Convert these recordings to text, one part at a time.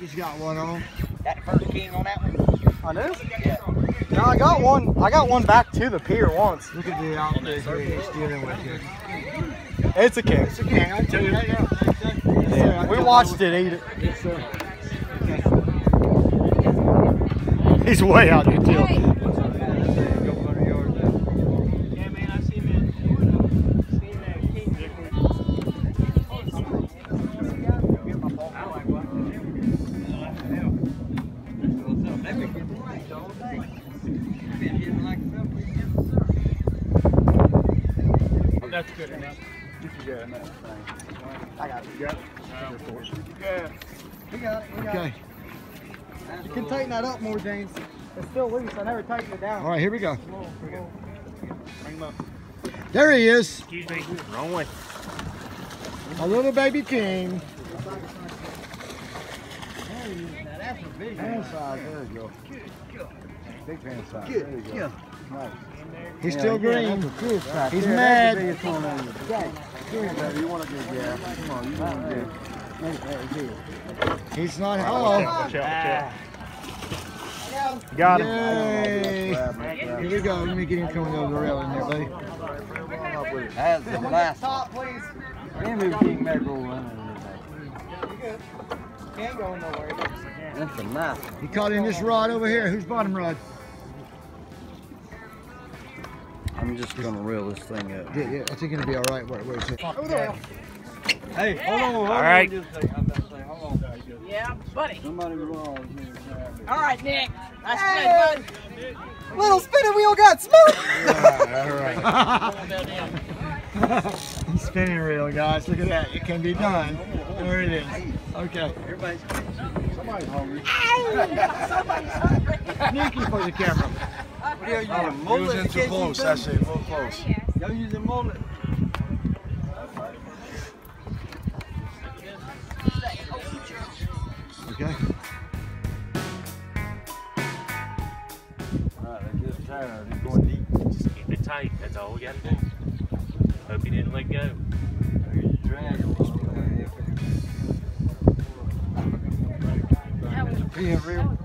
Rocky's got one on. That the first king on that one? I do. Yeah. No, I got one. I got one back to the pier once. Look at the outfit here he's dealing with here. It's a king. It's a king, I tell you that, yeah. Yeah, we watched it eat it. Yes, sir. He's way out here too. That's good enough. You can get enough. I got it. Yeah. Oh. We got it. We got Okay. it. You can tighten that up more, James. It's still loose. I never tightened it down. All right, here we go. Bring him up. There he is. Excuse me. Wrong way. A little baby king. Pan size, there you go. Big pan size, there you go. Nice. He's Yeah, still green. that's a fish right He's there. mad. That's the biggest one on your day. Come here, baby. You want to get gas? Come on, you want to get. Hey, hey, here. He's not. Watch Oh. out, watch. Got him. Yay. Grab me, grab me. Here we go. Let me get him coming over the rail in there, buddy. Come on up with it. That's the last one. Top, please. Damn, if King Mackerel running today. Can't go nowhere. That's a nice one. He caught in this rod over here. Who's bottom rod? I'm just gonna reel this thing up. Yeah, yeah. I think it'll be all right. Where, where's it? Over there. Hey, hold on, hold All right. on. Just a second. I'm about to say, hold on. Yeah, buddy. Somebody wrong here. grab it. All right, Nick. Nice play, Hey. Little spinning wheel got smooth. All right. He's spinning reel, guys. Look at that. It can be done. There it is. Okay. Everybody's, somebody's hungry. Sneaky for the camera. What are you oh, using? Mullet? in too close. That's it. Real close. Y'all using mullet? Okay. Alright, they just tired. He's going deep. Just keep it tight. That's all we got to do. Hope he didn't let go. Here's your drag. Yeah, real.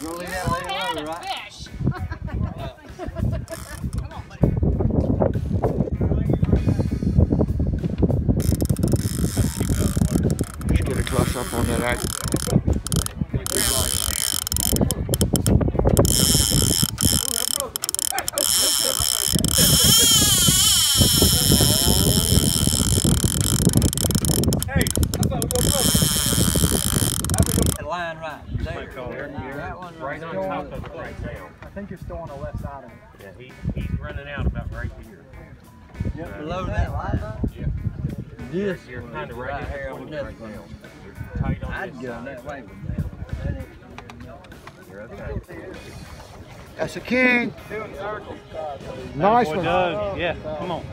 You gonna leave that Had alone, a right? fish. Just get a close up on that act. That line right there. That one Right on top of it right now. I think you're still on the left side of it. Yeah, he, he's running out about right here. Just below that line. yeah This you're kind of right, Right here the on this right one. now. You're tight on I'd this go side. that way with that. That You're okay. That's a king. Nice one. Doug. Yeah, come on.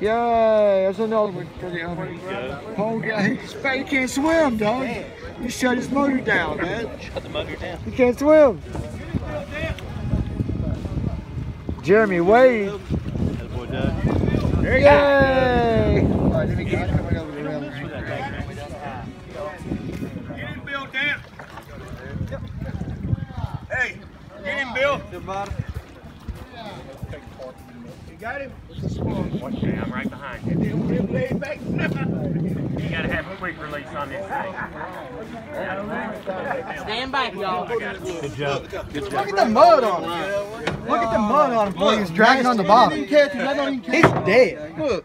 Yay, that's another one for the other. Go. Whole guy, he can't swim, dog. You shut his motor down, man. Shut the motor down. He can't swim. Jeremy Wade. That boy Doug. There you Yay! Watch me, I'm right behind you. Him laid back. You gotta have a quick release on this thing. Stand back, y'all. Good job. Look at the mud on him. Look at the mud on him. Look, he's dragging on the bottom. He's dead. Look.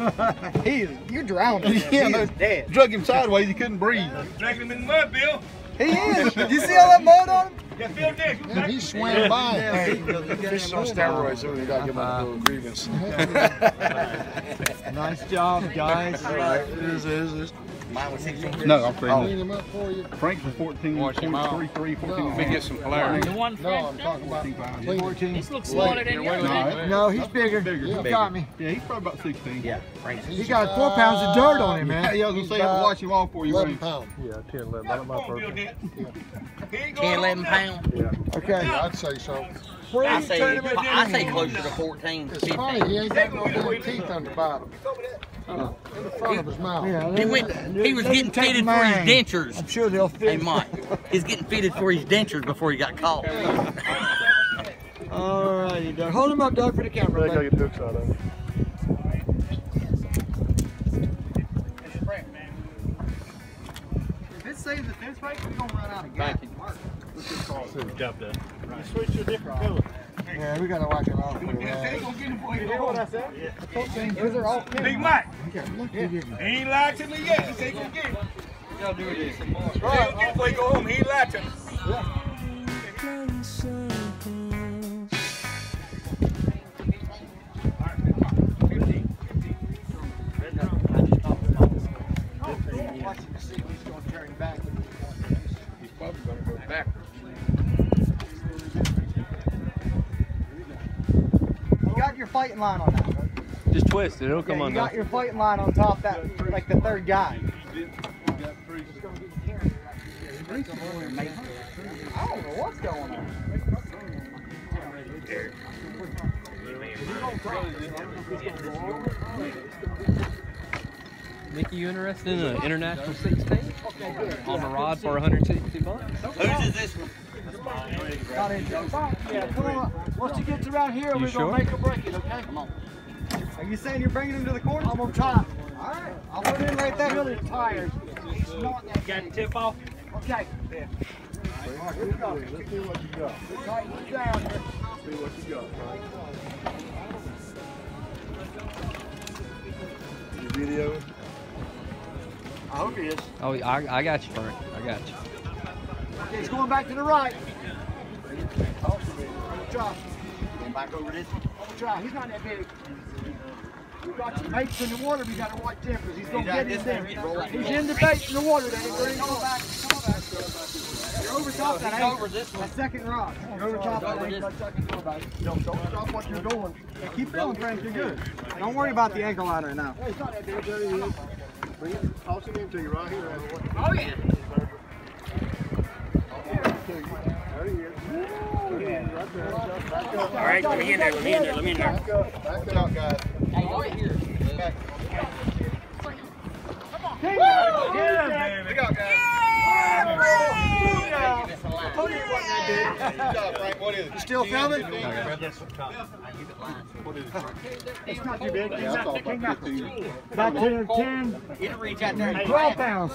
He's, you're drowning. Yeah, he is dead. Drug him sideways. He couldn't breathe. Dragging him in the mud, Bill. He is. You see all that mud on him? Yeah, Bill Dick. He swam by. Fish on steroids. So we got to give him a uh-huh. little grievance. Nice job, guys. All right, it is, it is, it is. Mine was 16. No, I'm saying Clean them up for you. Frank's was 14, Wash him out. 43, 3, 14. Let me get some clarity. The one No, I'm talking about clean. 14. this looks smaller than yours. No, No, he's bigger. Bigger. He Bigger. got me. yeah, he's probably about 16. Yeah, Frank's. He got four pounds of dirt on him, man. yeah, I was gonna say, I have to watch him off for you. Eleven pounds. Come on, Bill Dick. He ain't 10, 11 pounds. Yeah. Okay. Yeah, I'd say so. I say, I say closer to 14, It's funny, 15. he ain't got no damn teeth on the bottom. Uh, In the front of his mouth. Yeah, He went, he was getting fitted for his dentures. I'm sure they'll fit. Hey, fit. Mike, he's getting fitted for his dentures before he got caught. All righty, Doug. Hold him up, Doug, for the camera. bud. get hooks out of him. If it saves the fence right, we're gonna run out of gas. Yeah, we gotta watch him out. for They that. ain't gonna get him before he go home. Those are all Big Mike, Look, he ain't lied to me yet. He said he gonna get him. Y'all do this. He ain't gonna get him before he go home. He ain't lied to me. Watching to see if he's gonna turn fighting line on that. Just twist it, it'll come Yeah, you undone. got your fighting line on top that, like the third guy. I don't know what's going on. Nicky, you interested in an international 16 on the rod for 160 bucks? Whose is this one? Got it. Yeah, come on. Once he gets around here, You we're sure? gonna make or break it, okay? Come on. Are you saying you're bringing him to the corner? I'm gonna try. All right, I'll put it in right there. Really tired. He's not that Got the tip off? Okay. All right, here we go. Let's see what you got. Tighten it down here. See what you got. Your video? I hope he is. Oh, I, I got you, Frank. I got you. Okay, he's going back to the right. Try. Going back over this. Try. He's not that big. We got some baits in the water. We gotta watch them because he's gonna He's get in there. way, roll it. He's in the bait in the water. Then he's going back. Come back. You're over top that He's over this one. That second rod. You're over top that Over angle. this. That second throw back. Don't, don't stop what you're doing. Yeah, keep going, Frank. You're good. Don't worry about the ankle line right now. Hey, it's not that big. There he is. Bring it, toss it into you right here. Oh, yeah. Right, let me in there, let me in there, let me in there. Back up. Back up, guys. Right here. Back. Get him, man. Look out, guys. Told you it wasn't. Good job, Frank. What is it? You still filming? What is it, Frank? It's not too big. Yeah, I about 15. About 10, 10, It'll reach out there 12 pounds.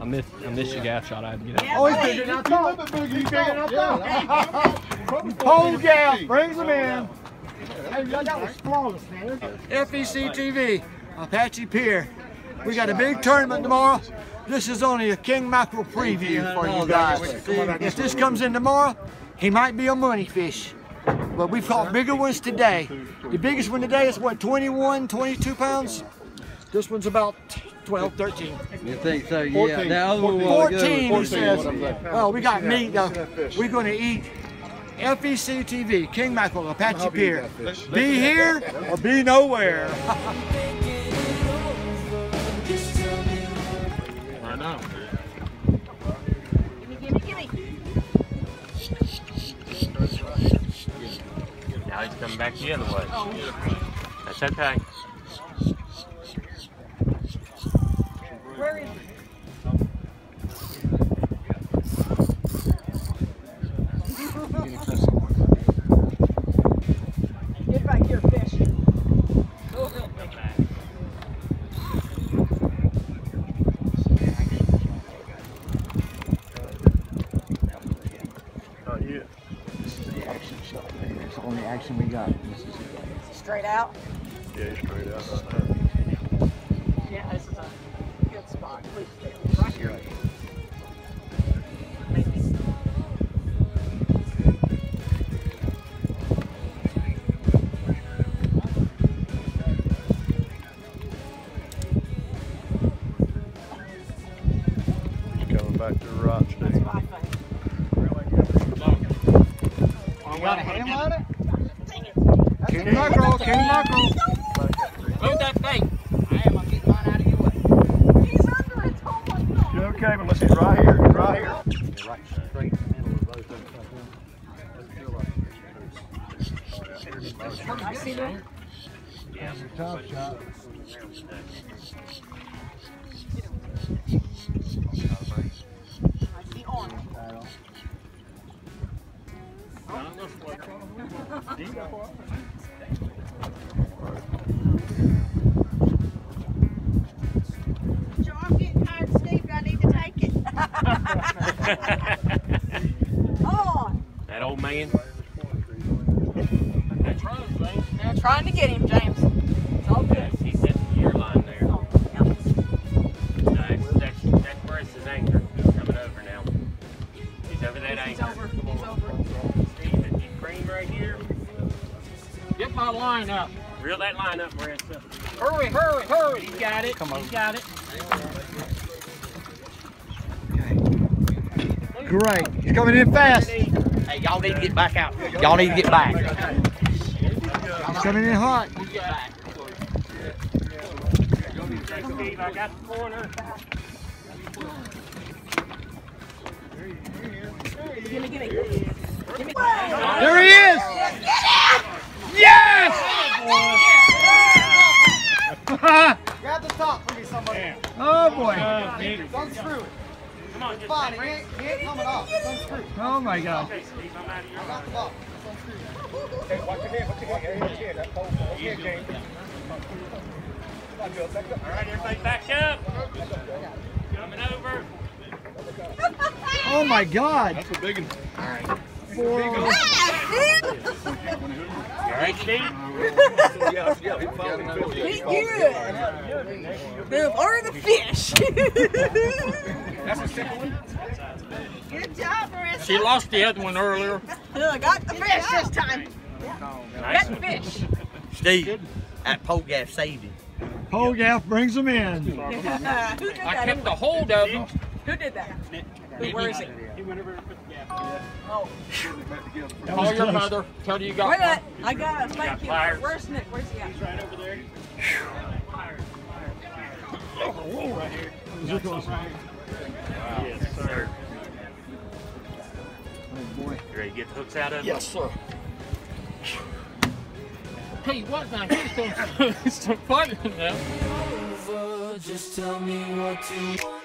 I missed, I missed your gaff shot. I had to get out. Oh, he's bigger than I thought. He's bigger than I thought. Whole gaff brings him in. Hey, that was flawless, man. FEC TV, Apache Pier. We got a big tournament tomorrow. This is only a king mackerel preview for you guys. If this comes in tomorrow, he might be a money fish. But we've caught bigger ones today. The biggest one today is what, 21, 22 pounds? This one's about 12, 13. You think so? Yeah. 14. The other one was good. 14, he says. what Oh, we got meat though. We're going to eat FEC TV, King Mackerel, Apache Help you eat Pier. Be here or be nowhere. I know. Gimme, gimme, gimme. Now he's coming back the other way. That's okay. Straight out? Yeah, straight out God. You're okay, but let's see, right here, right here. I see that. Top shot. I see orange. Joe, oh, That old man. they're trying to get him, James. It's all good. He's at the year line there. Oh, yeah. No, that's, that's, that's where it's his anchor. He's coming over now. He's over that He's anchor. over. He's over. Steve, if you cream right here, Get my line up. reel that line up, Marissa. Hurry, hurry, hurry. He's got it. Come on. He's got it. Great. He's coming in fast. Hey, y'all need to get back out. Y'all need to get back. He's coming in hot. Steve, I got the corner. Gimme, gimme. Gimme. There he is. Yes! Grab the top for me, somebody. oh boy. Unscrew it. Come on, just fine. He ain't, he ain't coming off. It's unscrewed. Oh my God. Okay, Steve, I'm out of your I got the box. It's unscrewed. Hey, watch your head, watch your head, watch your head, that pole, okay, James. Back up, back up. All right, everybody back up. Coming over. Oh my God. That's a big one. Four. You all right, Steve? Yeah, yeah, he followed me. Be good. Move over the fish. That's a simple one. Good job, Marissa. She lost the other one earlier. I got the fish this time. Nice. Got the fish. Steve, that pole gaff saved him. Pole gaff brings him in. Who did I kept the hold of him. Who did that? Who, where is it? Oh, Call your mother. Tell her you got wait one. I got a thank you. pliers? Where's Nick? Where's he at? He's Right over there. Yes, sir. Oh boy. You ready to get the hooks out of it? Yes, sir. Tell you what, now here's some, some fun now. Just tell me what to